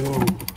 Ooh.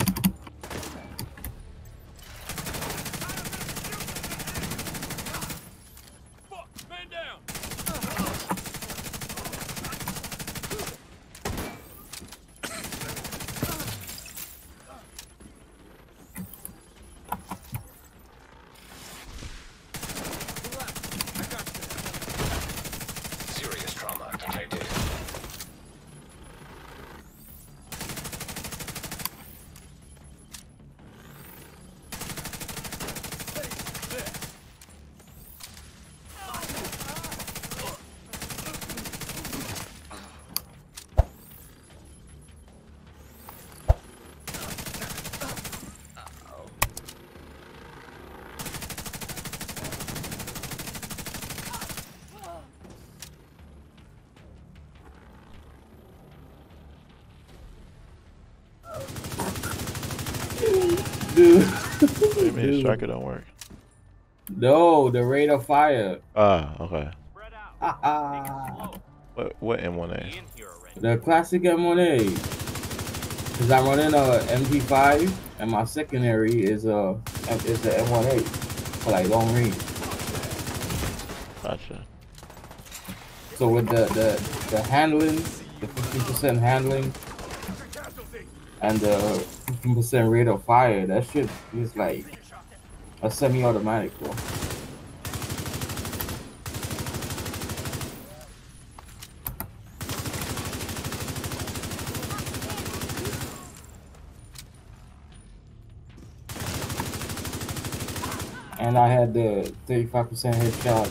Dude. Maybe his striker don't work. No, the rate of fire. Ah, okay. Ah, What what M1A? the classic M1A. Cause I'm running a MP5 and my secondary is a is the M18 for like long range. Gotcha. So with the the, the handling, the 50% handling, and the 15% rate of fire, that shit is like a semi-automatic, bro. And I had the 35% headshot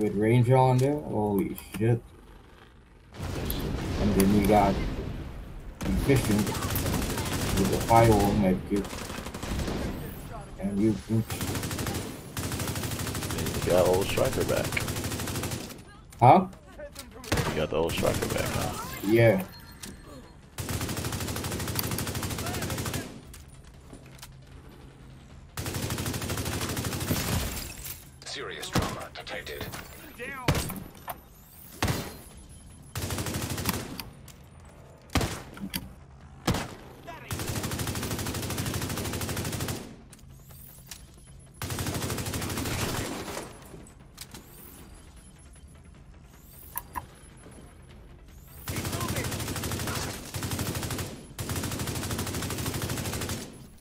with Ranger on there. Holy shit. And then we got efficient with the firewall medkit. And you, you You got old striker back. huh? You got the old striker back, huh? Yeah. Serious trauma detected.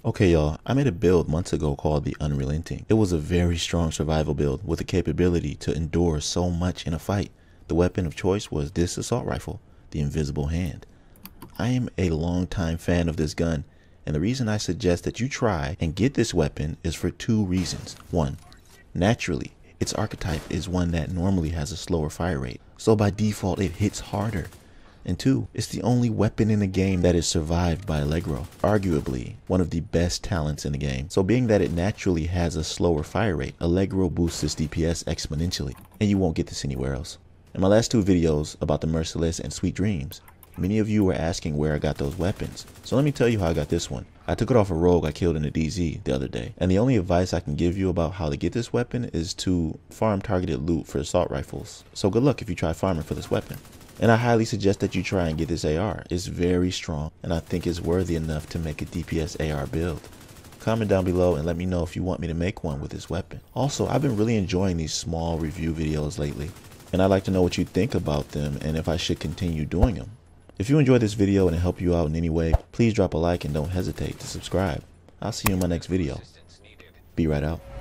Okay, y'all, I made a build months ago called the Unrelenting. It was a very strong survival build with the capability to endure so much in a fight. The weapon of choice was this assault rifle, the Invisible Hand. I am a longtime fan of this gun, and the reason I suggest that you try and get this weapon is for two reasons. One, naturally, its archetype is one that normally has a slower fire rate, so by default it hits harder. And two, it's the only weapon in the game that is survived by Allegro, arguably one of the best talents in the game. So being that it naturally has a slower fire rate, Allegro boosts its DPS exponentially, and you won't get this anywhere else. In my last two videos about the Merciless and Sweet Dreams, many of you were asking where I got those weapons. So let me tell you how I got this one. I took it off a rogue I killed in a DZ the other day, and the only advice I can give you about how to get this weapon is to farm targeted loot for assault rifles. So good luck if you try farming for this weapon. And I highly suggest that you try and get this AR. It's very strong, and I think it's worthy enough to make a DPS AR build. Comment down below and let me know if you want me to make one with this weapon. Also, I've been really enjoying these small review videos lately, and I'd like to know what you think about them and if I should continue doing them. If you enjoyed this video and it helped you out in any way, please drop a like and don't hesitate to subscribe. I'll see you in my next video. Be right out.